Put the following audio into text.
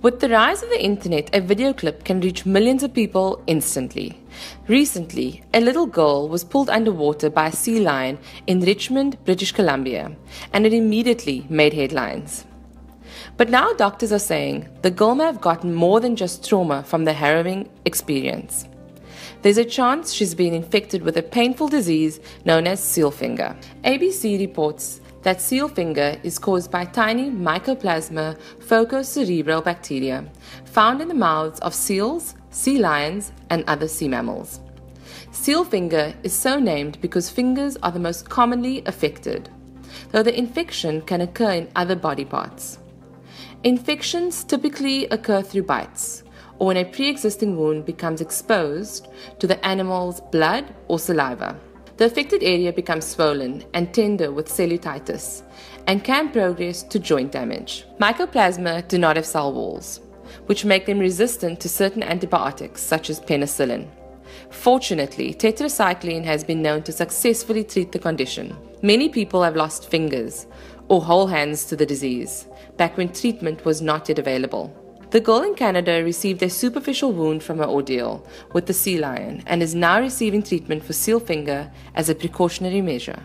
With the rise of the internet, a video clip can reach millions of people instantly. Recently, a little girl was pulled underwater by a sea lion in Richmond, British Columbia, and it immediately made headlines. But now doctors are saying the girl may have gotten more than just trauma from the harrowing experience. There's a chance she's been infected with a painful disease known as seal finger. ABC reports that seal finger is caused by tiny Mycoplasma phocicerebrale bacteria found in the mouths of seals, sea lions, and other sea mammals. Seal finger is so named because fingers are the most commonly affected, though the infection can occur in other body parts. Infections typically occur through bites or when a pre existing wound becomes exposed to the animal's blood or saliva. The affected area becomes swollen and tender with cellulitis and can progress to joint damage. Mycoplasma do not have cell walls, which make them resistant to certain antibiotics such as penicillin. Fortunately, tetracycline has been known to successfully treat the condition. Many people have lost fingers or whole hands to the disease, back when treatment was not yet available. The girl in Canada received a superficial wound from her ordeal with the sea lion and is now receiving treatment for seal finger as a precautionary measure.